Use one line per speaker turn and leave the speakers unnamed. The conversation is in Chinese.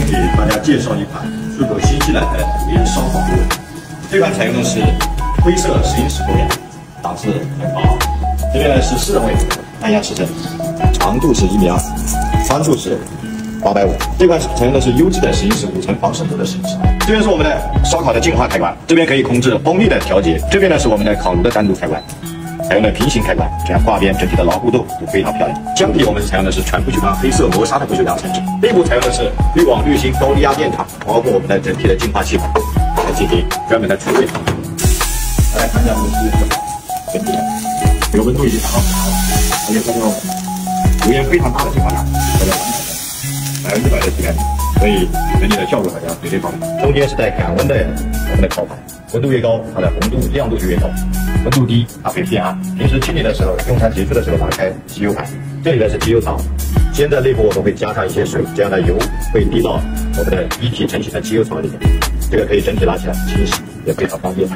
天给大家介绍一款出口新西兰的无烟烧烤炉。这款采用的是灰色实心石锅面，档次很高。这边呢是四人位，按压尺寸，长度是一米二，宽度是八百五。这款采用的是优质的实心石五层防渗透的实心石。这边是我们的烧烤的净化开关，这边可以控制风力的调节。这边呢是我们的烤炉的单独开关。采用的平行开关，这样挂边整体的牢固度都非常漂亮。箱体我们是采用的是全不锈钢黑色磨砂的不锈钢材质，内部采用的是滤网滤芯高低压电塔，包括我们的整体的净化系统来进行专门的除味。来看一下我们的整体，这个温度已经达到很高，而且这个油烟非常大的情况下，做到百分之百的体感，所以整体的效果大家绝对放心。中间是带感温的我们的烤盘，温度越高，它的红度亮度就越高。温度低，它会变暗。平时清理的时候，用餐结束的时候打开吸油盘，这里呢是机油槽，先在内部我们会加上一些水，这样的油会滴到我们的一体成型的机油槽里面，这个可以整体拿起来清洗，也非常方便。